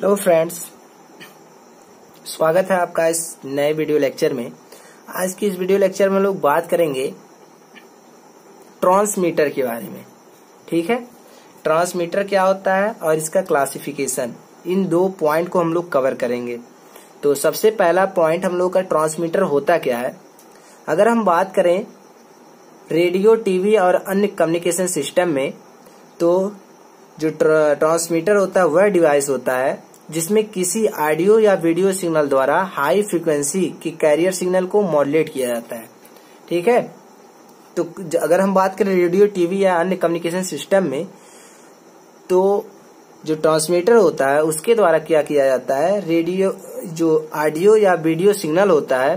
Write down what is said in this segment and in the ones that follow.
Hello friends स्वागत है आपका इस नए वीडियो लेक्चर में। आज की इस वीडियो लेक्चर में लोग बात करेंगे ट्रांसमीटर के बारे में। ठीक है? ट्रांसमीटर क्या होता है और इसका क्लासिफिकेशन इन दो पॉइंट को हम लोग कवर करेंगे। तो सबसे पहला पॉइंट हम लोग का ट्रांसमीटर होता क्या है? अगर हम बात करें रेडियो टीवी और अन्य कम्युनिकेशन सिस्टम में तो जो ट्रांसमीटर होता है, वह डिवाइस होता है जिसमें किसी ऑडियो या वीडियो सिग्नल द्वारा हाई फ्रिक्वेंसी की कैरियर सिग्नल को मॉडुलेट किया जाता है। ठीक है? तो अगर हम बात करें रेडियो, टीवी या अन्य कम्युनिकेशन सिस्टम में तो जो ट्रांसमीटर होता है, उसके द्वारा क्या किया जाता है? रेडियो, जो ऑडियो या वीडियो सिग्नल होता है,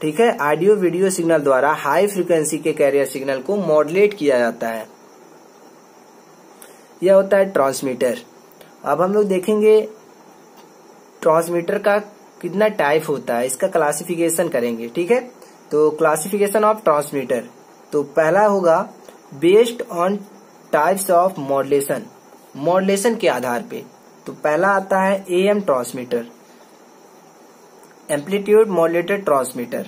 ठीक है? ऑडियो, वीडियो सिग्नल द्वारा हाई फ्रिक्वेंसी के कैरियर सिग्नल को मॉडुलेट किया जाता है। यह होता है ट्रांसमीटर। अब हम लोग देखेंगे ट्रांसमीटर का कितना टाइप होता है, इसका क्लासिफिकेशन करेंगे, ठीक है? तो क्लासिफिकेशन ऑफ़ ट्रांसमीटर तो पहला होगा based on types of modulation modulation के आधार पे। तो पहला आता है A M transmitter amplitude modulated transmitter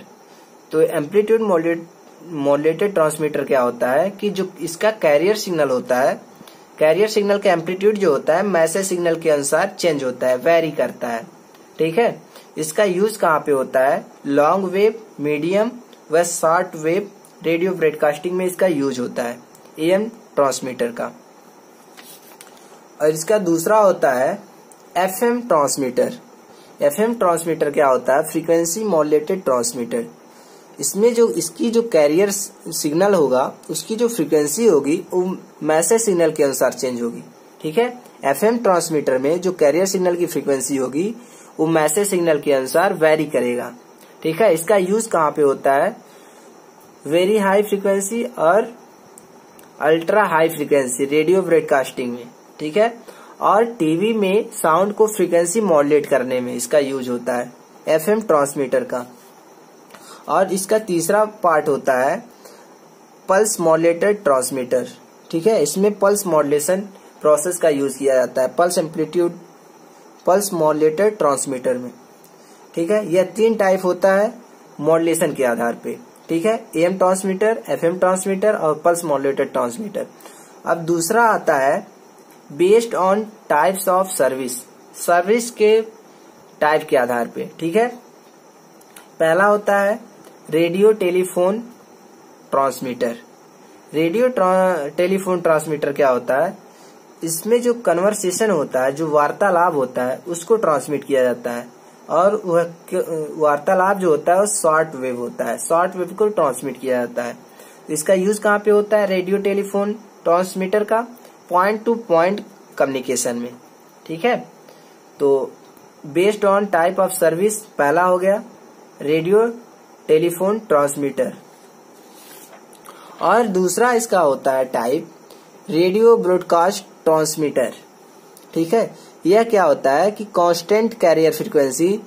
तो एम्पलीट्यूड मॉडलेटेड ट्रांसमीटर क्या होता है कि जो इसका कैरियर सिग्नल होता है कैरियर सिग्नल का एम्पलीट्यूड जो होता है मैसेज सिग्नल के अनुसार चेंज होता है वेरी करता है। ठीक है? इसका यूज़ कहाँ पे होता है? लॉन्ग वेव मीडियम व शॉर्ट वेव रेडियो ब्रॉडकास्टिंग में इसका यूज़ होता है एम ट्रांसमीटर का। और इसका दूसरा होता है F M transmitter F M transmitter क्या होता है? फ्रीक्वेंसी मॉडलेटेड ट्रांसमीटर इसमें जो, इसकी जो कैरियर सिग्नल होगा, उसकी जो फ्रीक्वेंसी होगी, वो मैसेज सिग्नल के अनुसार चेंज होगी। ठीक है? एफएम ट्रांसमीटर में जो कैरियर सिग्नल की फ्रीक्वेंसी होगी, वो मैसेज सिग्नल के अनुसार वेरी करेगा। ठीक है? इसका यूज़ कहाँ पे होता है? वेरी हाई फ्रीक्वेंसी और ultra high frequency radio broadcasting में। ठीक है? और टीवी में साउंड को फ्रीक्वेंसी मॉडुलेट करने में इसका यूज़ होता है। एफएम ट्रांसमीटर का। और इसका तीसरा पार्ट होता है पल्स मॉडलेटेड ट्रांसमीटर। ठीक है? इसमें पल्स मॉडलेशन प्रोसेस का यूज़ किया जाता है, pulse amplitude, pulse modulated transmitter में। ठीक है? यह तीन टाइप होता है मॉडलेशन के आधार पे। ठीक है? M transmitter F M transmitter और पल्स मॉडलेटेड ट्रांसमीटर। अब दूसरा आता है based on types of service. Service के टाइप के आधार पे। ठीक है? पहला होता है radio telephone transmitter. Radio telephone transmitter क्या होता है? इसमें जो कन्वर्सेशन होता है, जो वार्तालाप होता है, उसको ट्रांसमिट किया जाता है। और वह वार्तालाप जो होता है, वो शॉर्ट वेव होता है। शॉर्ट वेव को ट्रांसमिट किया जाता है। इसका यूज़ कहाँ पे होता है? रेडियो टेलीफोन ट्रांसमीटर का पॉइंट टू पॉइंट कम्युनिकेशन में। ठीक है? तो based on type of service पहला हो गया रेडियो टेलीफोन ट्रांसमीटर। और दूसरा इसका होता है टाइप, रेडियो ब्रॉडकास्ट ट्रांसमीटर। ठीक है? यह क्या होता है कि कांस्टेंट कैरियर फ्रीक्वेंसी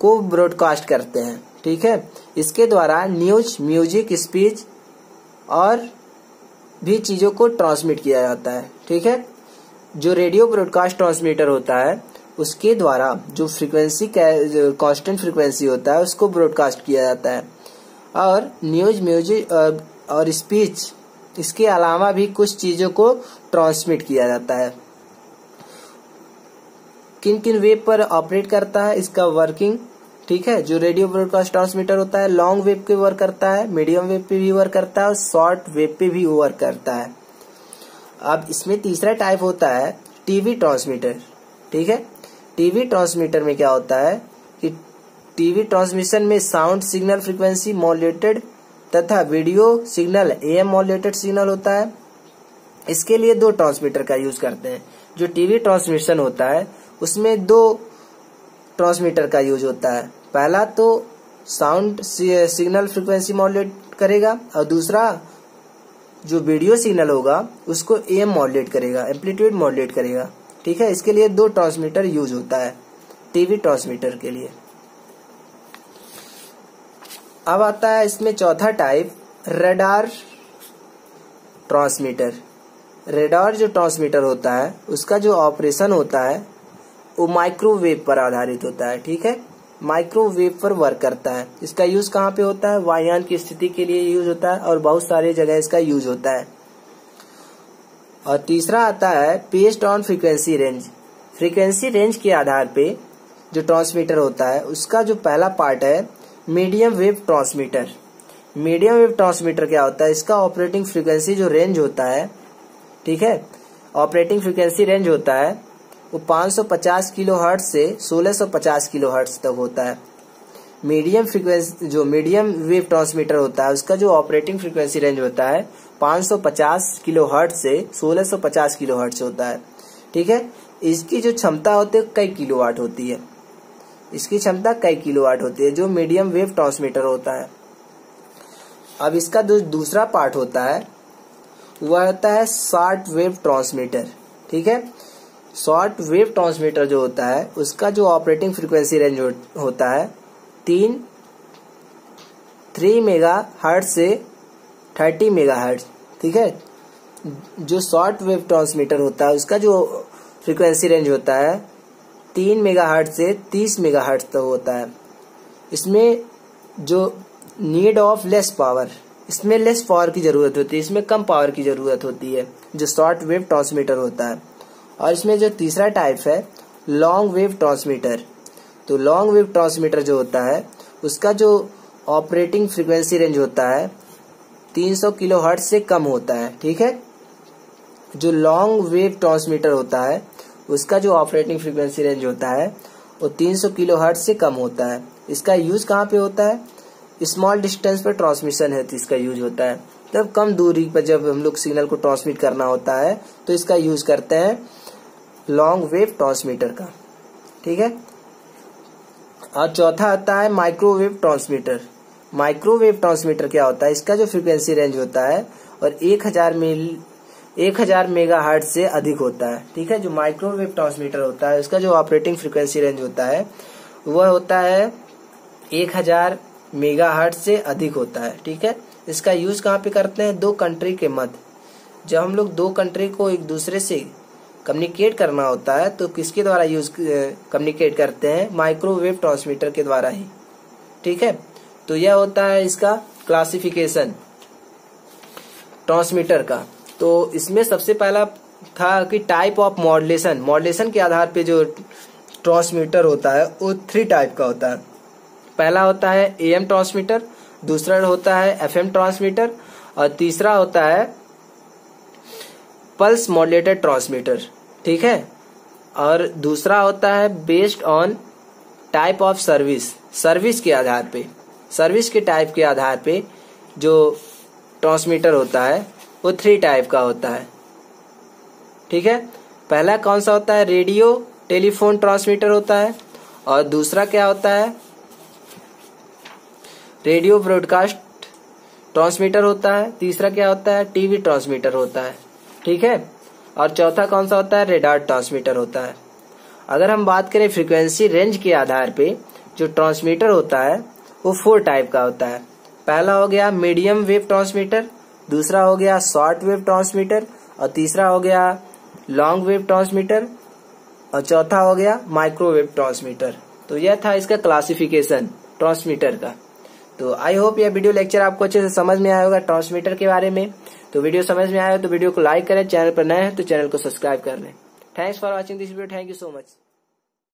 को ब्रॉडकास्ट करते हैं। ठीक है? इसके द्वारा न्यूज़ म्यूज़िक स्पीच और भी चीज़ों को ट्रांसमिट किया जाता है। ठीक है? जो रेडियो ब्रॉडकास्ट ट्रांसमीटर होता है उसके द्वारा जो फ्रीक्वेंसी कांस्टेंट फ्रीक्वेंसी होता है, उसको ब्रॉडकास्ट किया जाता है। और न्यूज़ म्यूज़िक और स्पीच इसके अलावा भी कुछ चीज़ों को ट्रांसमिट किया जाता है। किन किन वेब पर ऑपरेट करता है, इसका वर्किंग ठीक है, जो रेडियो ब्रॉडकास्ट ट्रांसमीटर होता है लॉन्ग वेब पे वर्क करता है मीडियम वेब पे भी वर्क करता है, और शॉर्ट वेब पे भी वर्क करता है। अब इसमें तीसरा टाइप होता है टीवी ट्रांसमीटर ठीक है? टीवी ट्रांसमीटर में क्या होता है कि टीवी ट्रांसमिशन में साउंड सिग्नल फ्रीक्वेंसी मॉडुलेटेड तथा video signal AM modulated signal होता है। इसके लिए दो ट्रांसमीटर का यूज़ करते हैं। जो टीवी ट्रांसमिशन होता है, उसमें दो ट्रांसमीटर का यूज़ होता है। पहला तो साउंड सिग्नल फ्रीक्वेंसी मॉड्यूलेट करेगा और दूसरा जो वीडियो सिग्नल होगा, उसको एम मॉडुलेट करेगा, एम्पलीट्यूड मॉडुलेट करेगा। ठीक है? इसके लिए दो ट्रांसमीटर यूज़ होता है टीवी ट्रांसमीटर के लिए। अब आता है इसमें चौथा टाइप रेडार ट्रांसमीटर रेडार जो ट्रांसमीटर होता है, उसका जो ऑपरेशन होता है, वो माइक्रोवेव पर आधारित होता है, ठीक है? माइक्रोवेव पर वर्क करता है। इसका यूज़ कहाँ पे होता है? वायुयान की स्थिति के लिए यूज़ होता है और बहुत सारे जगह इसका यूज़ होता है। और तीसरा आता है based on frequency range frequency range के आधार पे जो ट्रांसमीटर होता है, उसका जो पहला पार्ट है medium wave transmitter medium wave transmitter क्या होता है? इसका ऑपरेटिंग फ्रीक्वेंसी जो रेंज होता है, ठीक है? ऑपरेटिंग फ्रीक्वेंसी रेंज होता है, वो 550 किलो हर्ट से 1650 किलो हर्ट तक होता है। मीडियम फ्रीक्वेंसी जो मीडियम वेव ट्रांसमीटर होता है, उसका जो ऑपरेटिंग फ्रीक्वेंसी रेंज होता है 550 किलो हर्ट से 1650 किलो हर्ट होता है। ठीक है? इसकी जो क्षमता होती है कई किलो वाट होती है। इसकी क्षमता कई किलो वाट होती है, जो मीडियम वेव ट्रांसमीटर होता है। अब इसका जो दूसरा पार्ट होता है वह होता है शॉर्ट वेव ट्रांसमीटर। ठीक है? शॉर्ट वेव ट्रांसमीटर जो होता है, उसका जो ऑपरेटिंग फ्रिक्वेंसी रेंज होता है तीन, थ्री मेगा हर्ट से थर्टी मेगा हर्ट ठीक है? जो शॉर्ट वेव ट्रांसमीटर होता है, उसका जो फ्रीक्वेंसी रेंज होता है, तीन मेगा से तीस मेगा तक होता है। इसमें जो नीड ऑफ़ लेस पावर इसमें लेस पावर की ज़रूरत होती है, इसमें कम पावर की ज़रूरत होती है, जो शॉर्ट वेव ट्रांसमीटर होता है। और इसमें जो तीसरा टाइप है लॉन्ग वेव ट्रांसमीटर तो लॉन्ग वेव ट्रांसमीटर जो होता है, उसका जो ऑपरेटिंग फ्रीक्वेंसी रेंज होता है 300 किलो हर्ट से कम होता है, ठीक है? जो लॉन्ग वेव ट्रांसमीटर होता है, उसका जो ऑपरेटिंग फ्रीक्वेंसी रेंज होता है, वो 300 किलो हर्ट से कम होता है। इसका यूज़ कहाँ पे होता है? स्मॉल डिस्टेंस पर ट्रांसमिशन है तो इसका यूज़ होता है। तब कम दूरी पर जब हम लोग सिग्नल को ट्रांसमिट करना होता है तो इसका यूज़ करते हैं लॉन्ग वेव ट्रांसमीटर का, ठीक है? और चौथा आता है माइक्रोवेव ट्रांसमीटर माइक्रोवेव ट्रांसमीटर क्या होता है? इसका जो फ्रीक्वेंसी रेंज होता है और एक हज़ार मिल, एक हज़ार मेगा हार्ट से अधिक होता है। ठीक है? जो माइक्रोवेव ट्रांसमीटर होता है, उसका जो ऑपरेटिंग फ्रीक्वेंसी रेंज होता है, वह होता है एक हज़ार मेगा हार्ट से अधिक होता है। ठीक है? इसका यूज़ कहाँ पे करते हैं? दो कंट्री के मध्य। जब हम लोग दो कंट्री को एक दूसरे से कम्युनिकेट करना होता है तो किसके द्वारा यूज़ कम्युनिकेट करते हैं? माइक्रोवेव ट्रांसमीटर के द्वारा ही। ठीक है? तो यह होता है इसका क्लासिफिकेशन ट्रांसमीटर का। तो इसमें सबसे पहला था कि टाइप ऑफ़ मॉडलेशन मॉडलेशन के आधार पे जो ट्रांसमीटर होता है, वो थ्री टाइप का होता है। पहला होता है एएम ट्रांसमीटर दूसरा होता है एफएम ट्रांसमीटर और तीसरा होता है पल्स मॉडलेटेड ट्रांसमीटर ठीक है? और दूसरा होता है based on type of service service के आधार पे। सर्विस के टाइप के आधार पे जो ट्रांसमीटर होता है, वो थ्री टाइप का होता है। ठीक है? पहला कौन सा होता है? रेडियो, टेलीफोन ट्रांसमीटर होता है। और दूसरा क्या होता है? रेडियो ब्रॉडकास्ट ट्रांसमीटर होता है। तीसरा क्या होता है? टीवी ट्रांसमीटर होता है। ठीक है? और चौथा कौन सा होता है? रेडार ट्रांसमीटर होता है। अगर हम बात करें फ्रीक्वेंसी रेंज के आधार पे, जो ट्रांसमीटर होता है वो फोर टाइप का होता है। पहला हो गया मीडियम वेव ट्रांसमीटर दूसरा हो गया शॉर्ट वेव ट्रांसमीटर और तीसरा हो गया लॉन्ग वेव ट्रांसमीटर और चौथा हो गया माइक्रोवेव ट्रांसमीटर तो यह था इसका क्लासिफिकेशन ट्रांसमीटर का। तो आई होप यह वीडियो लेक्चर आपको अच्छे से समझ में आया होगा ट्रांसमीटर के बारे में। तो वीडियो समझ में आया तो वीडियो को लाइक करें चैनल पर नए हैं तो चैनल को सब्सक्राइब कर लें। Thanks for watching this video thank you so much